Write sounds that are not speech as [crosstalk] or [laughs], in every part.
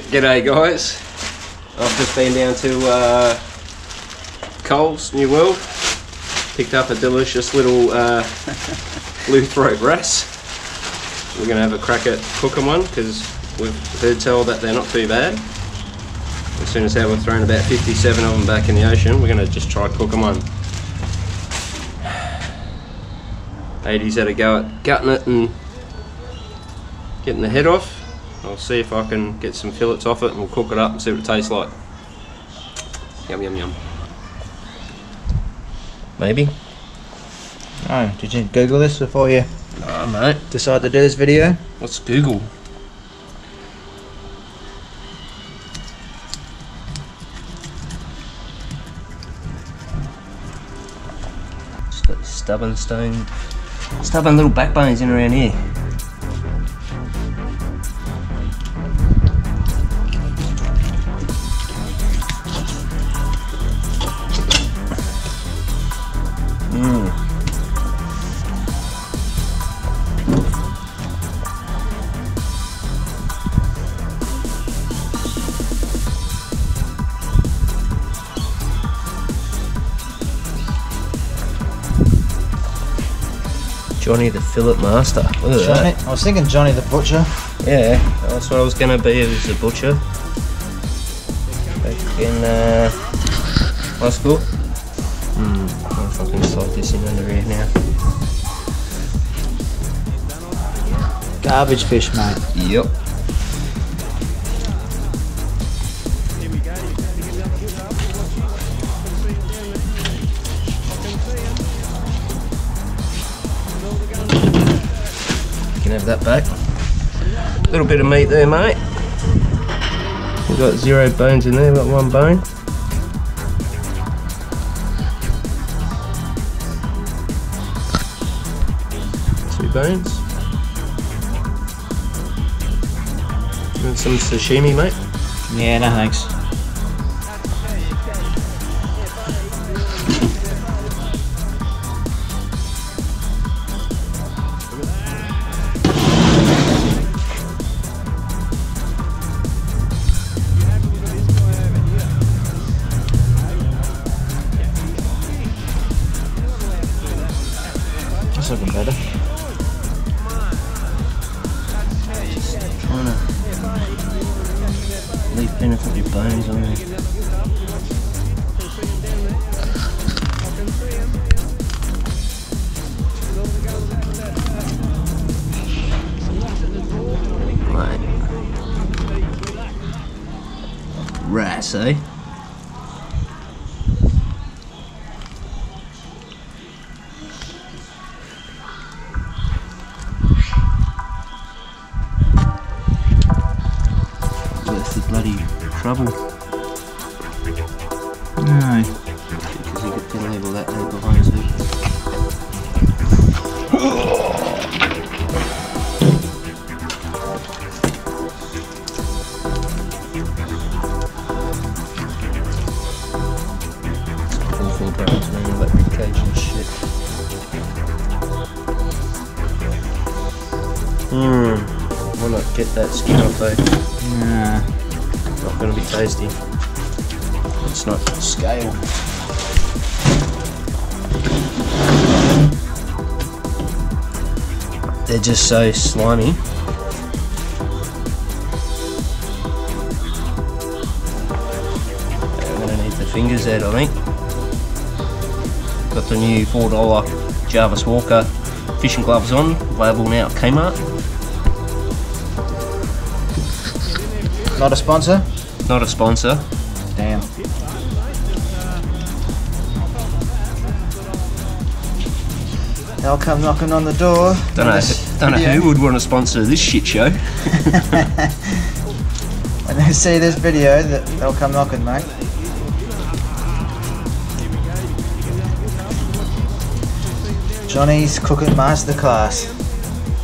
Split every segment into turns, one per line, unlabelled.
g'day guys. I've just been down to uh, Coles, New World. Picked up a delicious little uh, [laughs] blue throat wrasse. We're going to have a crack at cooking one because we've heard tell that they're not too bad. As soon as how we've thrown about 57 of them back in the ocean, we're going to just try cooking one. 80s had a go at gutting it and getting the head off. I'll see if I can get some fillets off it and we'll cook it up and see what it tastes like. Yum yum yum. Maybe?
Oh, did you Google this before you
No mate.
decide to do this video?
What's Google? St- stubborn stone. Stubborn little backbones in around here. Jonny the fillet master. Look at
Jonny,
that.
I was thinking Jonny the Butcher.
Yeah, that's what I was gonna be as a butcher. Back in uh, high school. Hmm, if I can slide this in under here now.
Garbage fish, mate.
Yep. That back. Little bit of meat there, mate. We've got zero bones in there, we've got one bone. Two bones. And some sashimi, mate.
Yeah, no thanks.
Leave benefit your bones on there. Right. Rats, eh? Trouble.
No.
Because you can leave all that there behind you. Full full bones, man, all that and shit. Hmm. Why not get that skin off though?
Nah.
Not gonna be tasty. It's not scale. They're just so slimy. I'm gonna need the fingers out, I think. Got the new $4 Jarvis Walker fishing gloves on, available now at Kmart.
Not a sponsor?
Not a sponsor.
Damn. They'll come knocking on the door.
Don't know, don't know who would want to sponsor this shit show. [laughs]
When they see this video, that they'll come knocking, mate. Jonny's Cooking Masterclass.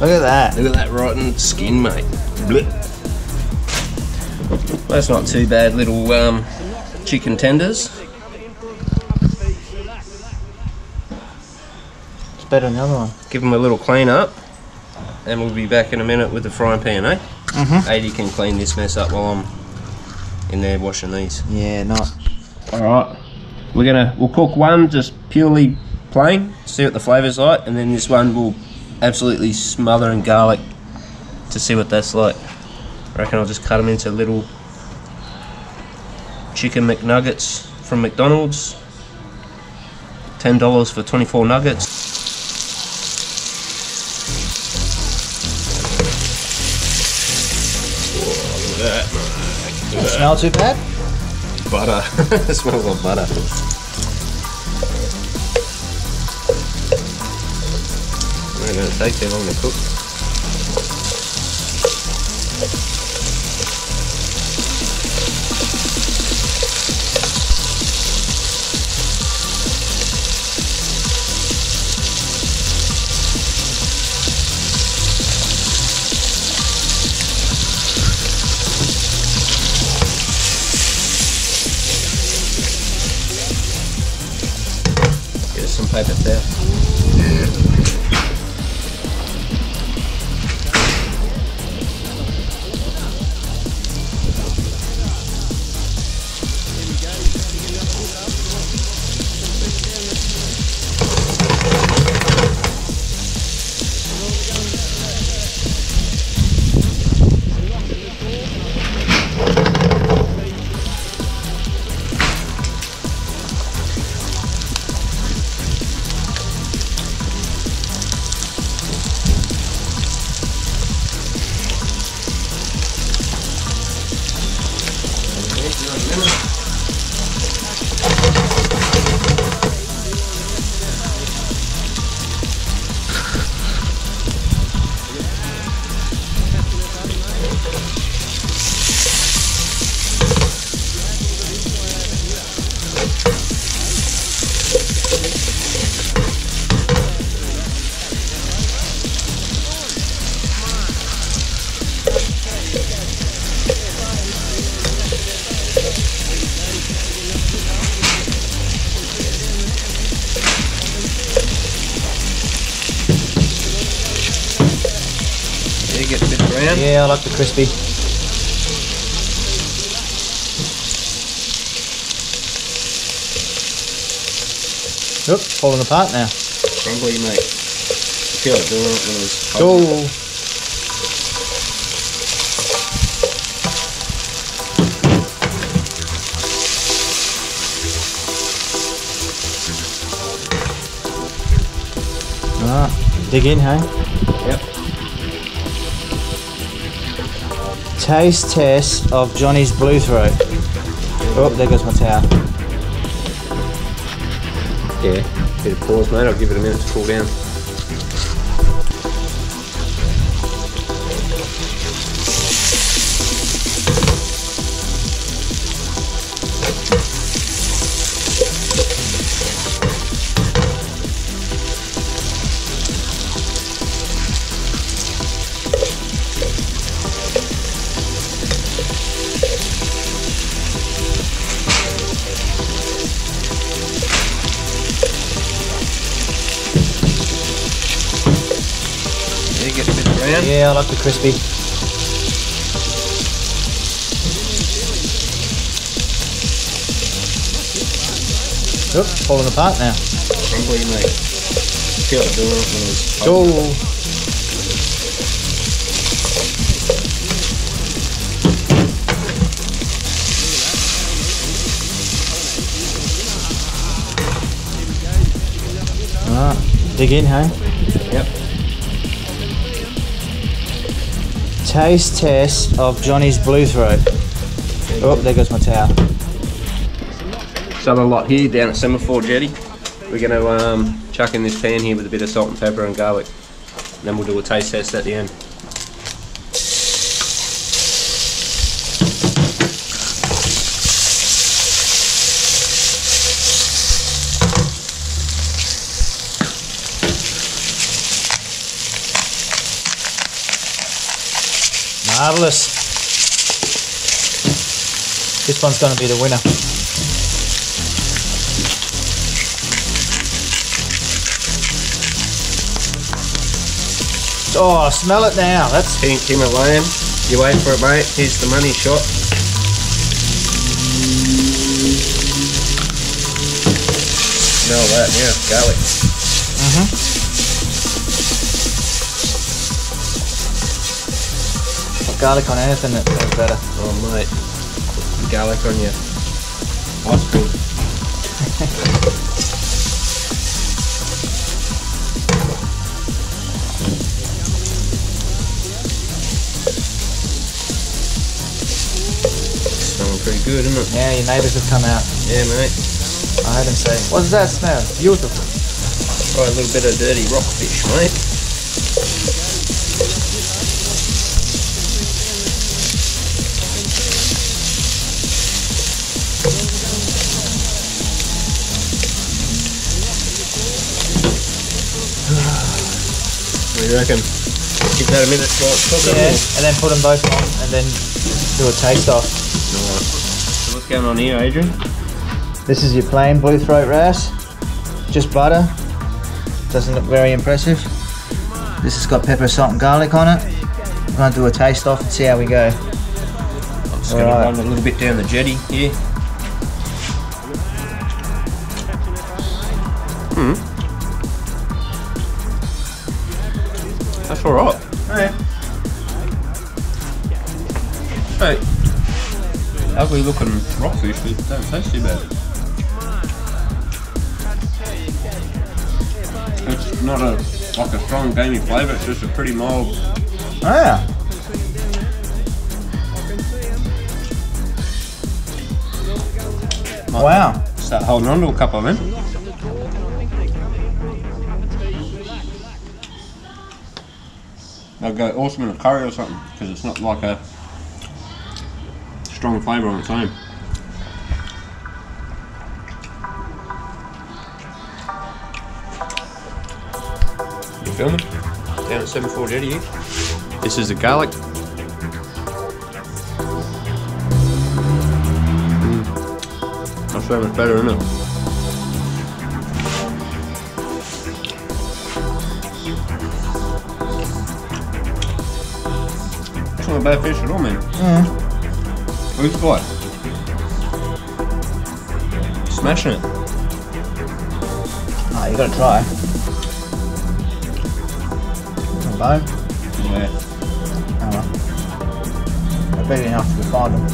Look at that.
Look at that rotten skin, mate. Blech. That's not too bad, little um, chicken tenders.
It's better than the other one.
Give them a little clean up, and we'll be back in a minute with the frying pan, eh?
Mm-hmm.
80 can clean this mess up while I'm in there washing these.
Yeah, not.
All right, we're gonna we'll cook one just purely plain, see what the flavour's like, and then this one will absolutely smother in garlic to see what that's like. I reckon I'll just cut them into little chicken McNuggets from McDonald's. Ten dollars for twenty-four nuggets.
Doesn't smell too bad.
Butter. [laughs] it smells like butter. Not gonna take too long to cook. Get us some get a bit brown.
Yeah, I like the crispy. Oop, falling apart now.
Crumbly, mate. I feel like doing it when it was
Oh, ah, dig in, hey? Taste test of Jonny's Blue Throat. Oh, there goes my towel.
Yeah. Bit of pause, mate. I'll give it a minute to cool down. Get a bit brown.
Yeah, I like the crispy. Oop, falling apart now.
Crumbly, mate. Feel it when it was cold.
Oh, ah, dig in, hey?
Yep.
Taste test of Jonny's Blue Throat. Oh, there goes my towel.
So the lot here down at Semaphore Jetty. We're going to um, chuck in this pan here with a bit of salt and pepper and garlic. And then we'll do a taste test at the end.
marvellous. This one's going to be the winner. Oh, smell it now. That's
pink Himalayan. You wait for it, mate. Here's the money shot. Smell that yeah, garlic. Mm-hmm.
Garlic on anything that tastes better.
Oh, mate. Put garlic on your ice cream. Smelling pretty good, isn't it?
Yeah, your neighbours have come out.
Yeah, mate.
I heard them say, "What does that smell? Beautiful."
Try a little bit of dirty rockfish, mate. You reckon? Give that a minute while it's cooking.
Yeah, and then put them both on, and then do a taste off.
Alright. So what's going on here, Adrian?
This is your plain blue throat wrasse, just butter. Doesn't look very impressive. This has got pepper, salt, and garlic on it. I'm gonna do a taste off and see how we go.
I'm just going to
Alright.
run a little bit down the jetty here. That's alright.
Alright.
Hey, ugly looking it don't taste too bad. It's not a like a strong gamey flavour, it's just a pretty mild.
Oh yeah. Wow.
Start holding on to a couple of them. They'll go awesome in a curry or something because it's not like a strong flavour on its own. You filming? Down at 74 Jetty here. This is the garlic. Mm. That's so much better, isn't it? It's not a bad fish at all, man.
Mm.
Who's? Smashing it.
Oh, you gotta try. A bone.
Yeah.
Oh well. They're big enough to find them.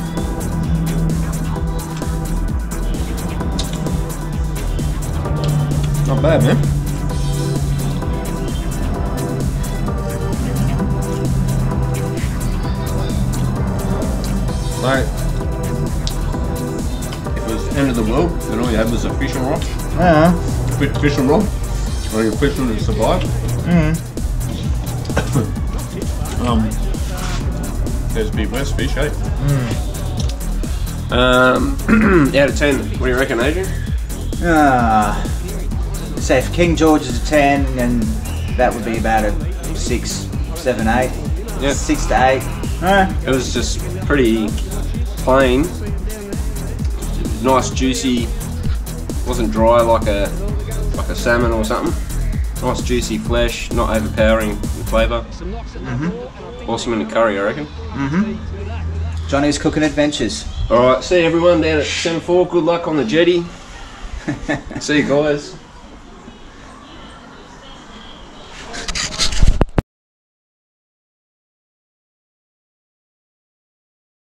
Not bad, man. Like, if it was the end of the world, then all you had was a fishing rod,
Yeah.
fi- fishing rod, or you're fishing to survive.
Mm. [coughs]
Um, there's be worse fish, eh? Um, [clears throat] out of ten, what do you reckon, Adrian?
Ah. Say if King George is a 10, then that would be about a 6, 7, 8.
Yeah.
6 to 8. Alright.
It was just pretty plain, nice, juicy. wasn't dry like a like a salmon or something. Nice, juicy flesh, not overpowering in flavour. Mm-hmm. Awesome in the curry, I reckon.
Mm-hmm. Jonny's Cooking Adventures.
All right, see everyone down at 7-4. Good luck on the jetty. [laughs] see you guys.